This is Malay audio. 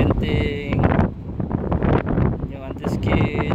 parenting. Yung under skin